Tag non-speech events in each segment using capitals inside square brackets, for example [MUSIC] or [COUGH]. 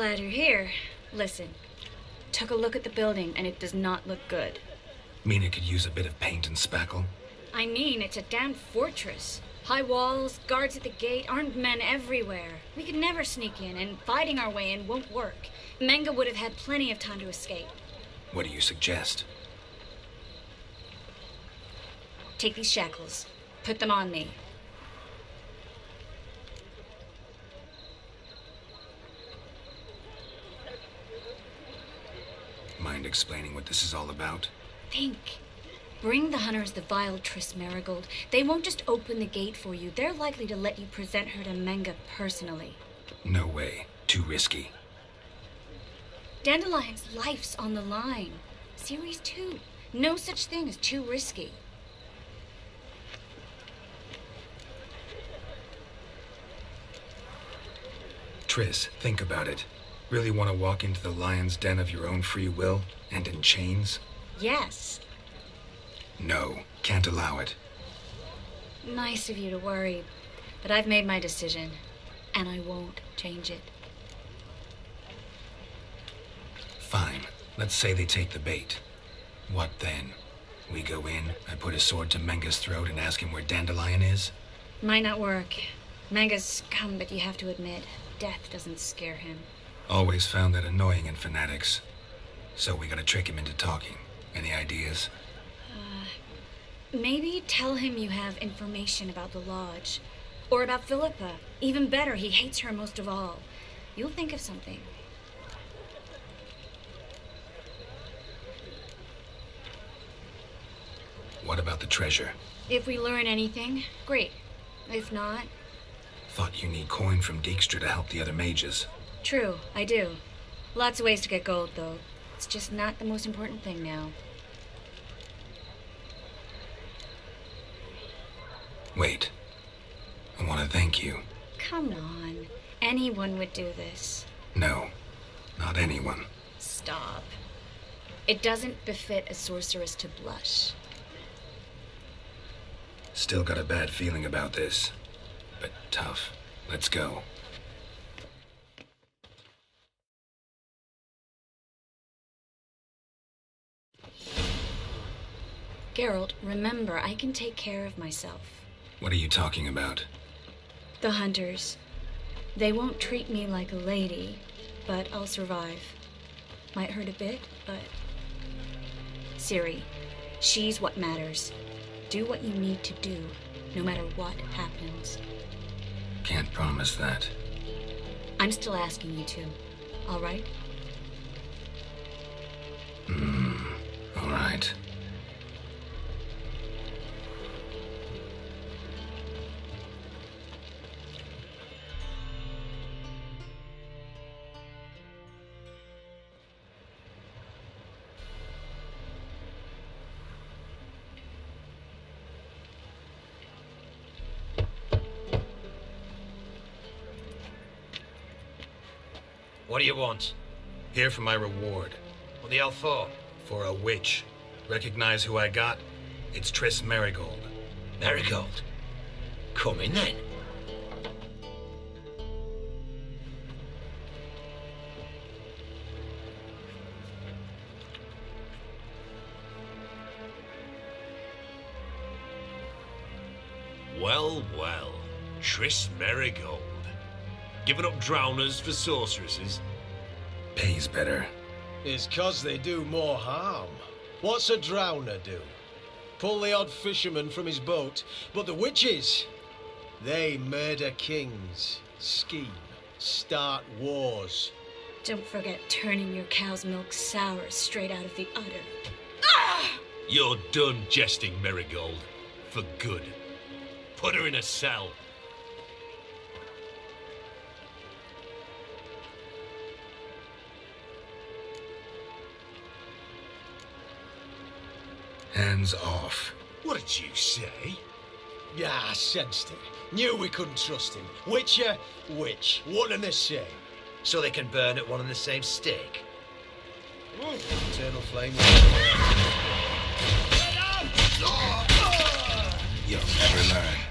Glad you're here. Listen, took a look at the building and it does not look good. Mean it could use a bit of paint and spackle? I mean, it's a damn fortress. High walls, guards at the gate, armed men everywhere. We could never sneak in, and fighting our way in won't work. Menge would have had plenty of time to escape. What do you suggest? Take these shackles, put them on me. Mind explaining what this is all about? Think. Bring the hunters the vile Triss Merigold. They won't just open the gate for you. They're likely to let you present her to Menge personally. No way. Too risky. Dandelion's life's on the line. Ciri's too. No such thing as too risky. Triss, think about it. Really want to walk into the lion's den of your own free will and in chains? Yes. No, can't allow it. Nice of you to worry, but I've made my decision, and I won't change it. Fine. Let's say they take the bait. What then? We go in, I put a sword to Menge's throat and ask him where Dandelion is? Might not work. Menge's come, but you have to admit, death doesn't scare him. Always found that annoying in fanatics. So we gotta trick him into talking. Any ideas? Uh, maybe tell him you have information about the Lodge. Or about Philippa. Even better, he hates her most of all. You'll think of something. What about the treasure? If we learn anything, great. If not, Thought you need coin from Dijkstra to help the other mages. True, I do. Lots of ways to get gold, though. It's just not the most important thing now. Wait. I want to thank you. Come on. Anyone would do this. No, not anyone. Stop. It doesn't befit a sorceress to blush. Still got a bad feeling about this. But tough. Let's go. Geralt, remember, I can take care of myself. What are you talking about? The hunters. They won't treat me like a lady, but I'll survive. Might hurt a bit, but. Ciri, she's what matters. Do what you need to do, no matter what happens. Can't promise that. I'm still asking you to. All right? Hmm, all What do you want? Here for my reward. What the hell for? For a witch. Recognize who I got? It's Triss Merigold. Marigold. Come in then. Well, well. Triss Merigold. Giving up drowners for sorceresses? Pays better. It's 'cause they do more harm. What's a drowner do? Pull the odd fisherman from his boat, but the witches, they murder kings, scheme, start wars. Don't forget turning your cow's milk sour straight out of the udder. Ah! You're done jesting, Merigold. For good. Put her in a cell. Hands off. What did you say? Yeah, I sensed it. Knew we couldn't trust him. Witcher, witch. One uh, and the same. So they can burn at one and the same stake. Eternal flame. You'll never learn.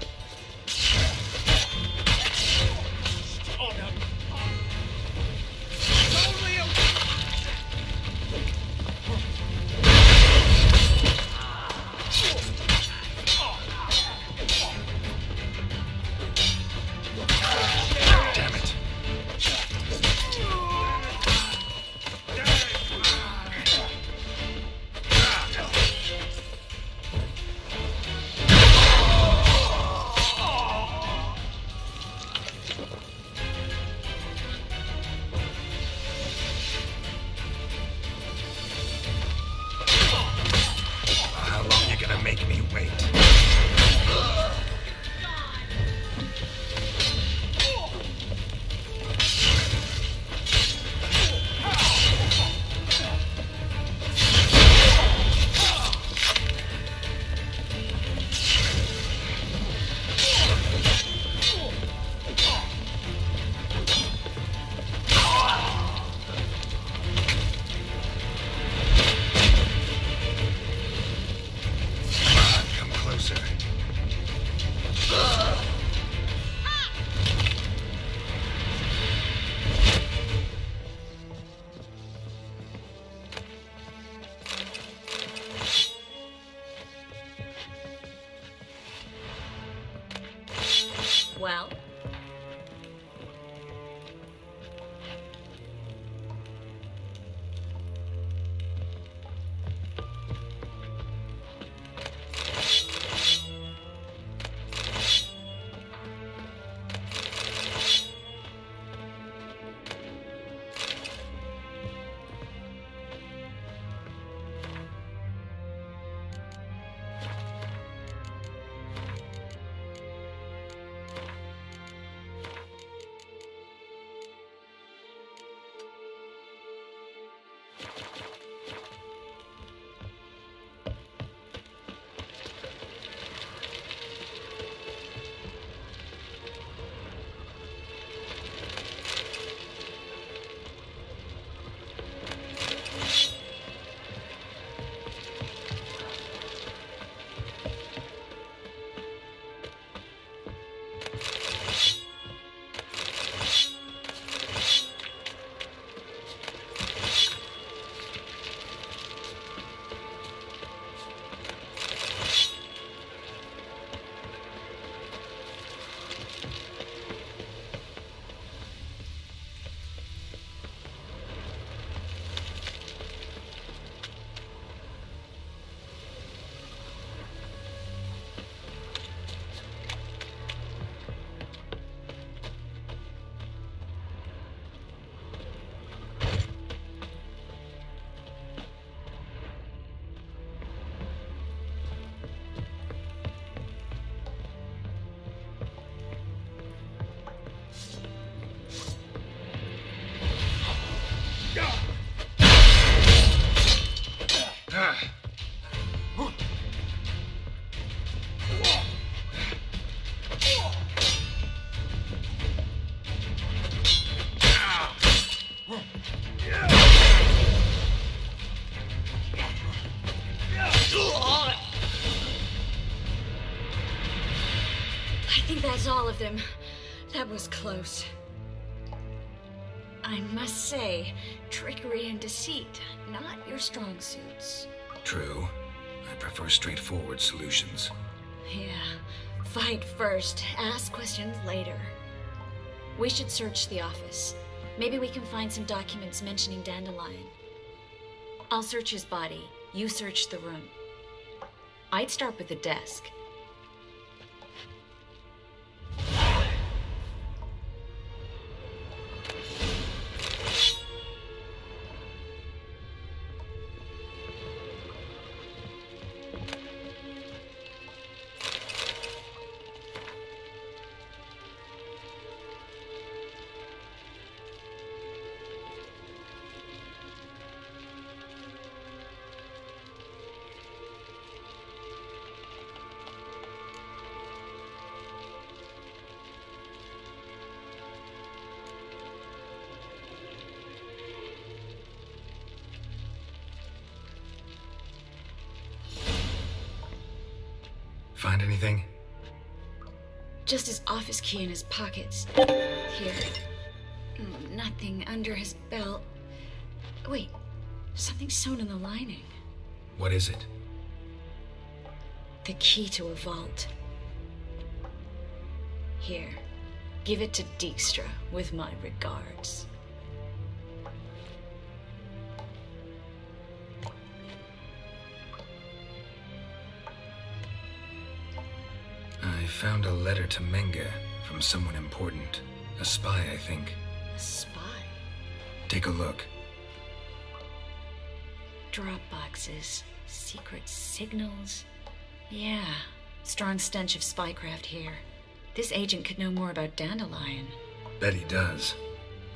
That's all of them. That was close. I must say, trickery and deceit, not your strong suits. True. I prefer straightforward solutions. Yeah. Fight first, ask questions later. We should search the office. Maybe we can find some documents mentioning Dandelion. I'll search his body. You search the room. I'd start with the desk. Find anything? Just his office key in his pockets. Here. Mm, Nothing under his belt. Wait, something sewn in the lining. What is it? The key to a vault. Here, give it to Dijkstra with my regards. Found a letter to Menge from someone important. A spy, I think. A spy. Take a look. Drop boxes, secret signals. Yeah, strong stench of spycraft here. This agent could know more about Dandelion. Bet he does.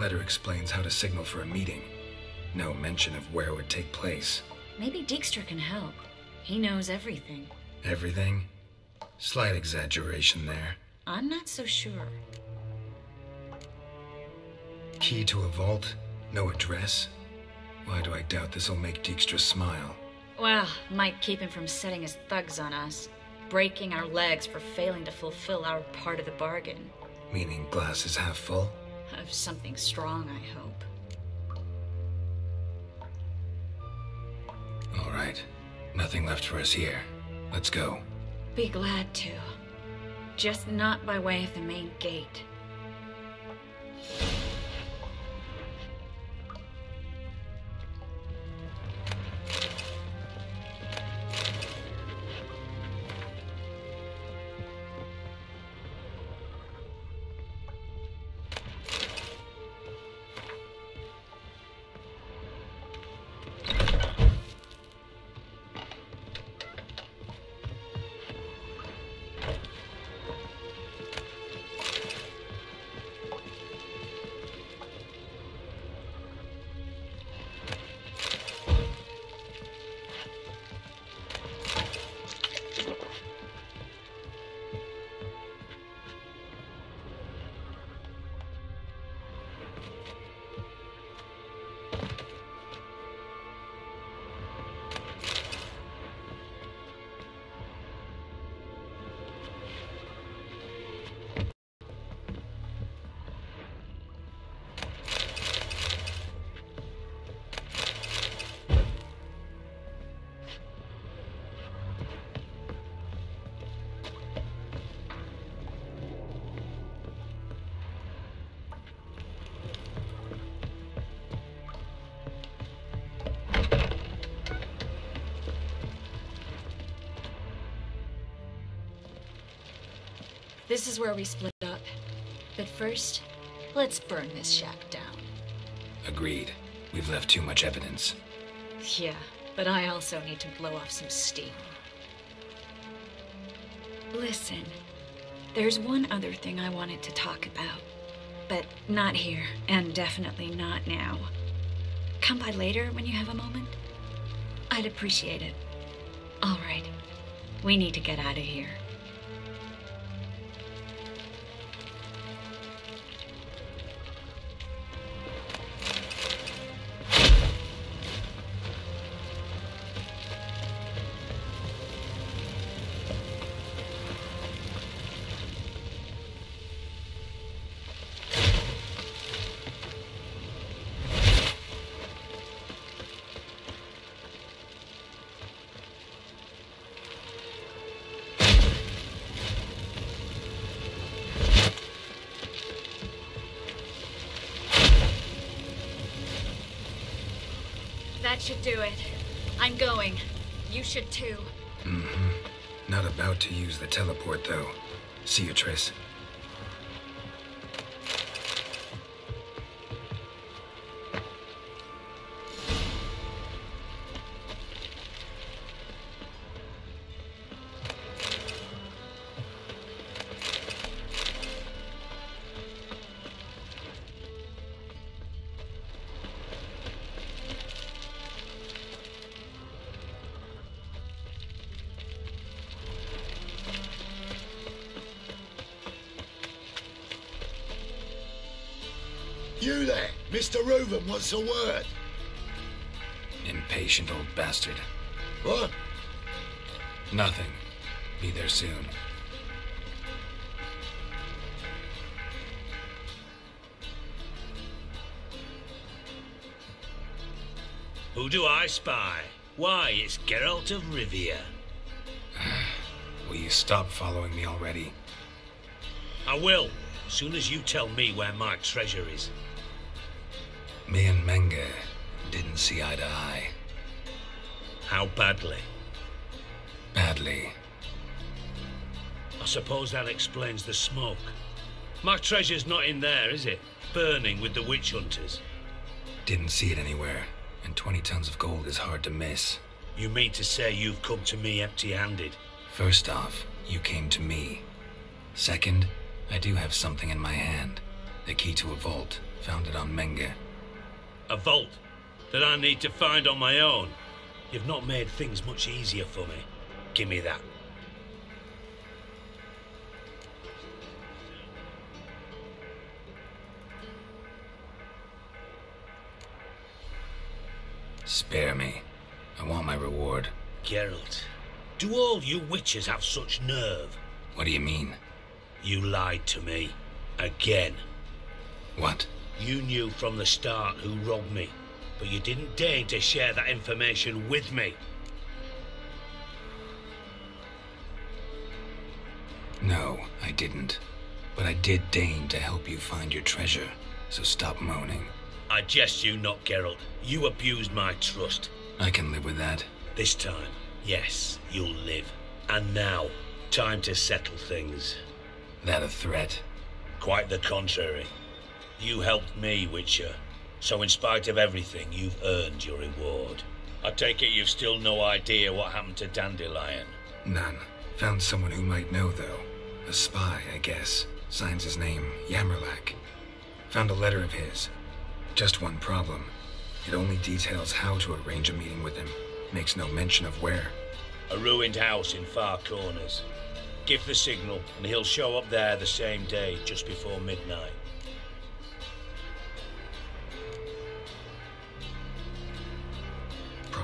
Letter explains how to signal for a meeting. No mention of where it would take place. Maybe Dijkstra can help. He knows everything. Everything? Slight exaggeration there. I'm not so sure. Key to a vault? No address? Why do I doubt this'll make Dijkstra smile? Well, might keep him from setting his thugs on us, breaking our legs for failing to fulfill our part of the bargain. Meaning glass is half full? Of something strong, I hope. All right. Nothing left for us here. Let's go. Be glad to. Just not by way of the main gate. This is where we split up. But first, let's burn this shack down. Agreed. We've left too much evidence. Yeah, but I also need to blow off some steam. Listen, there's one other thing I wanted to talk about. But not here, and definitely not now. Come by later when you have a moment. I'd appreciate it. All right, we need to get out of here. That should do it. I'm going. You should too. Mm-hmm. Not about to use the teleport, though. See you, Triss. Mr. Reuven, what's the word? Impatient old bastard. What? Nothing. Be there soon. Who do I spy? Why, it's Geralt of Rivia. [SIGHS] Will you stop following me already? I will, As soon as you tell me where my treasure is. Me and Menge didn't see eye to eye. How badly? Badly. I suppose that explains the smoke. My treasure's not in there, is it? Burning with the witch hunters. Didn't see it anywhere. And 20 tons of gold is hard to miss. You mean to say you've come to me empty-handed? First off, you came to me. Second, I do have something in my hand. The key to a vault, found it on Menge. A vault that I need to find on my own. You've not made things much easier for me. Give me that. Spare me. I want my reward. Geralt, do all you witches have such nerve? What do you mean? You lied to me. Again. What? You knew from the start who robbed me, but you didn't deign to share that information with me. No, I didn't. But I did deign to help you find your treasure, so stop moaning. I jest you not, Geralt. You abused my trust. I can live with that. This time, yes, you'll live. And now, time to settle things. That a threat? Quite the contrary. You helped me, Witcher. So in spite of everything, you've earned your reward. I take it you've still no idea what happened to Dandelion. None. Found someone who might know, though. A spy, I guess. Signs his name, Yammerlak. Found a letter of his. Just one problem. It only details how to arrange a meeting with him. Makes no mention of where. A ruined house in Farcorners. Give the signal, and he'll show up there the same day, just before midnight.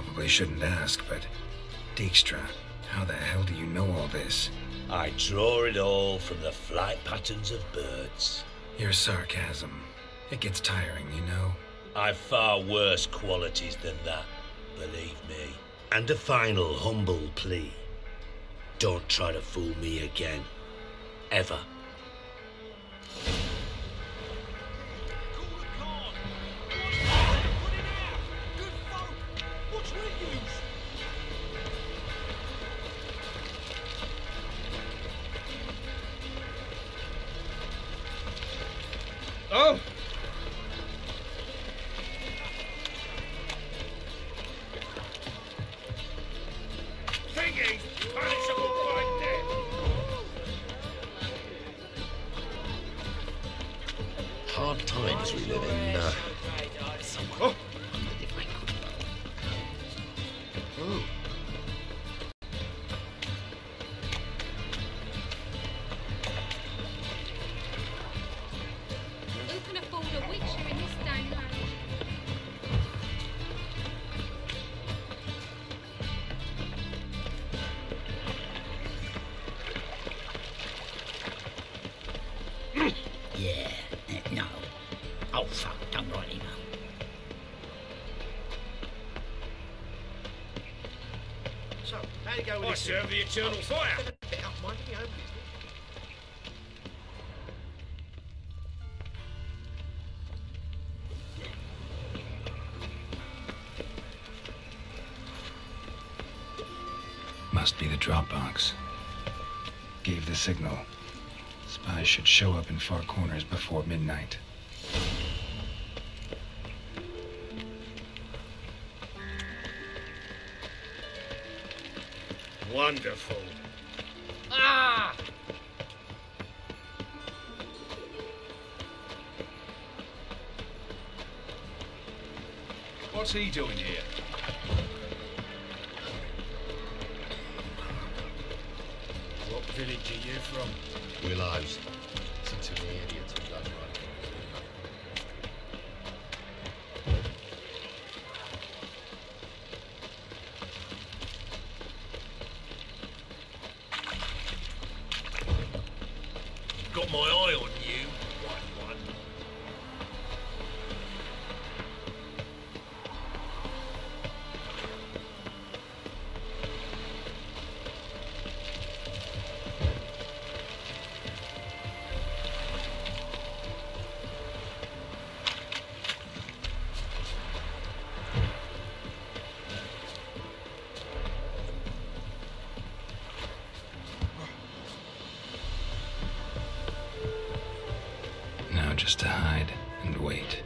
Probably shouldn't ask, but... Dijkstra, how the hell do you know all this? I draw it all from the flight patterns of birds. Your sarcasm. It gets tiring, you know. I've far worse qualities than that, believe me. And a final humble plea. Don't try to fool me again. Ever. The eternal fire. Must be the drop box. Gave the signal. Spies should show up in Farcorners before midnight. Wonderful. Ah! What's he doing here? What village are you from? Willows. Listen to me, idiot. Just to hide and wait.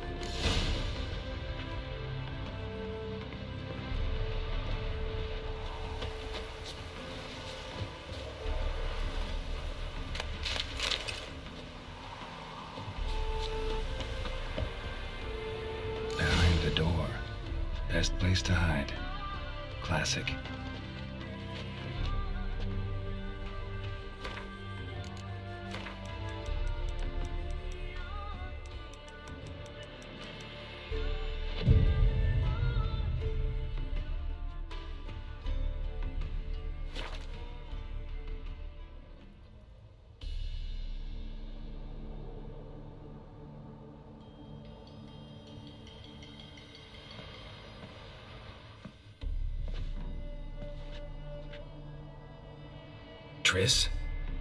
Triss?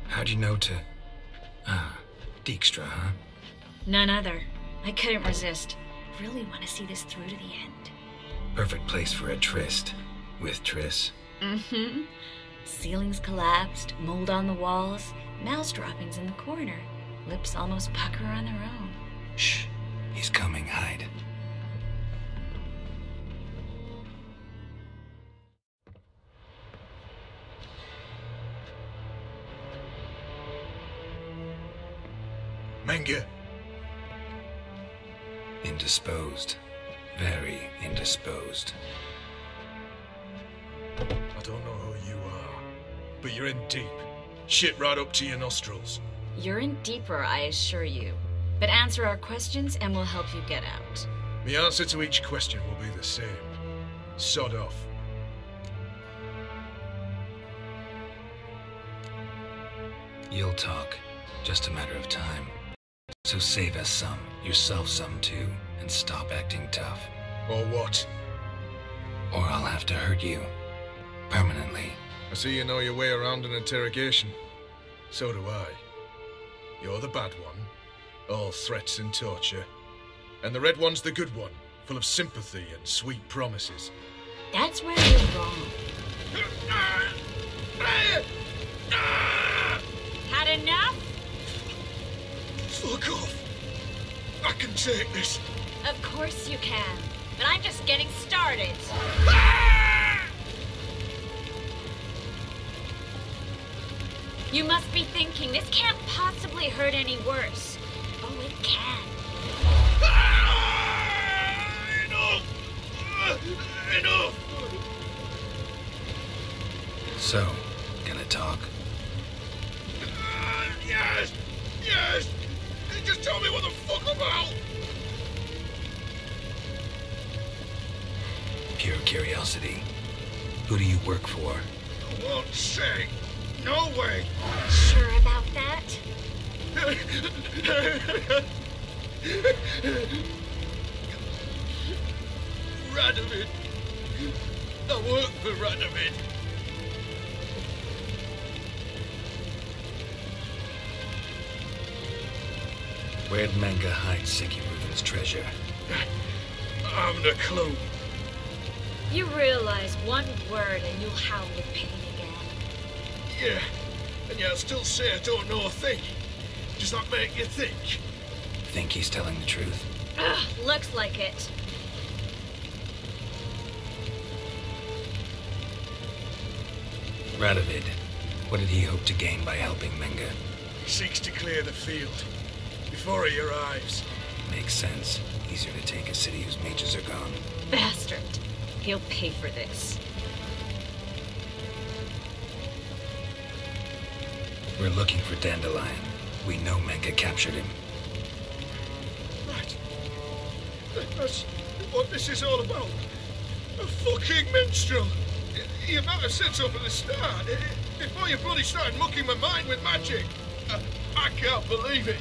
How'd you know to. Ah, Dijkstra, huh? None other. I couldn't resist. Really want to see this through to the end. Perfect place for a tryst. With Triss. Mm-hmm. Ceilings collapsed, mold on the walls, mouse droppings in the corner. Lips almost pucker on their own. Shh. He's coming. Hide. Menge, Indisposed. Very indisposed. I don't know who you are, but you're in deep. Shit right up to your nostrils. You're in deeper, I assure you. But answer our questions and we'll help you get out. The answer to each question will be the same. Sod off. You'll talk. Just a matter of time. So save us some, yourself some too, and stop acting tough. Or what? Or I'll have to hurt you. Permanently. I see you know your way around an interrogation. So do I. You're the bad one, all threats and torture. And the red one's the good one, full of sympathy and sweet promises. That's where you're wrong. Had enough? Fuck off! I can take this. Of course you can. But I'm just getting started. You must be thinking this can't possibly hurt any worse. Oh, it can. Enough! Enough! So, gonna talk? Yes! Yes! Just tell me what the fuck about! Pure curiosity. Who do you work for? I won't say. No way! Sure about that? [LAUGHS] Radovid. I work for Radovid. Where'd Menge hide Sigi Reuven's treasure? I haven't a clue. You realize one word and you'll howl with pain again. Yeah, and yet I still say I don't know a thing. Does that make you think? Think he's telling the truth? Ugh, looks like it. Radovid. What did he hope to gain by helping Menge? He seeks to clear the field before he arrives. Makes sense. Easier to take a city whose mages are gone. Bastard. He'll pay for this. We're looking for Dandelion. We know Menge captured him. Right. That's what this is all about. A fucking minstrel. You might have said so from the start, before you bloody started mucking my mind with magic. I can't believe it.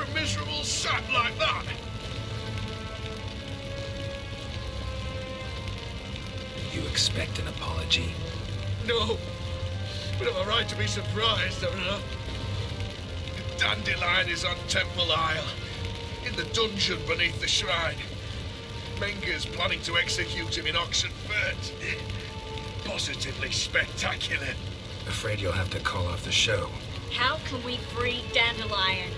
For a miserable sap like that. You expect an apology? No. But I've a right to be surprised, haven't I? Dandelion is on Temple Isle, in the dungeon beneath the shrine. Menge's planning to execute him in Oxenfurt. Positively spectacular. Afraid you'll have to call off the show. How can we free Dandelion?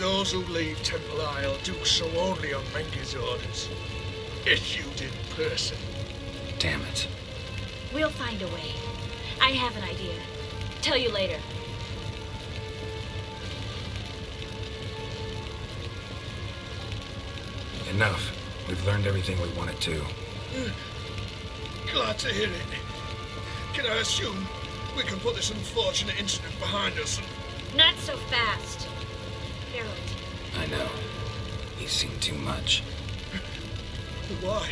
Those who leave Temple Isle do so only on Menge's orders. Issued in person. Damn it. We'll find a way. I have an idea. Tell you later. Enough. We've learned everything we wanted to. Hmm. Glad to hear it. Can I assume we can put this unfortunate incident behind us Not so fast. Harold, I know. He's seen too much. [LAUGHS] Why?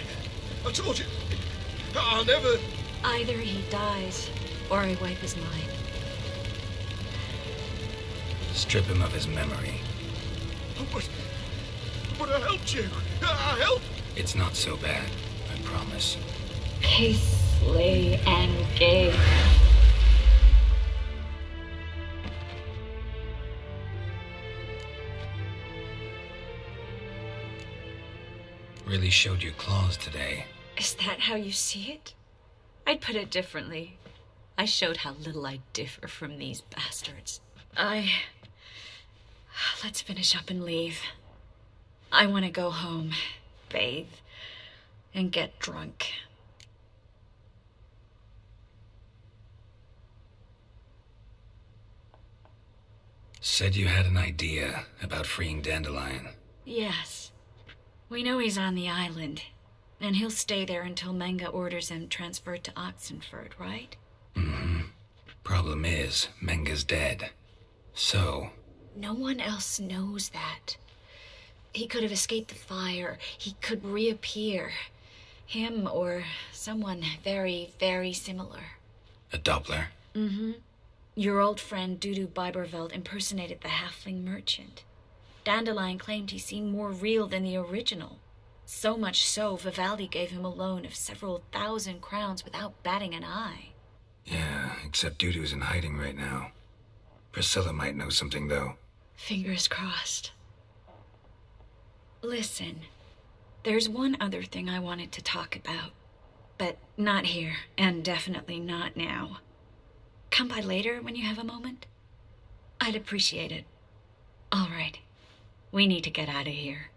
I told you. I'll never. either he dies or I wipe his mind. Strip him of his memory. But, but I helped you. I helped. It's not so bad, I promise. Paisley and Gay. Really showed your claws today. Is that how you see it? I'd put it differently. I showed how little I differ from these bastards. I. Let's finish up and leave. I want to go home, bathe, and get drunk. Said you had an idea about freeing Dandelion. Yes. We know he's on the island, and he'll stay there until Menge orders him transferred to Oxenfurt, right? Mm-hmm. Problem is, Menge's dead. So, No one else knows that. He could have escaped the fire. He could reappear. Him or someone very, very similar. a Doppler. Mm-hmm. Your old friend Dudu Biberveld impersonated the halfling merchant. Dandelion claimed he seemed more real than the original. So much so, Vivaldi gave him a loan of several thousand crowns without batting an eye. Yeah, except Dudu's in hiding right now. Priscilla might know something, though. Fingers crossed. Listen, there's one other thing I wanted to talk about, but not here, and definitely not now. Come by later when you have a moment. I'd appreciate it. All right. We need to get out of here.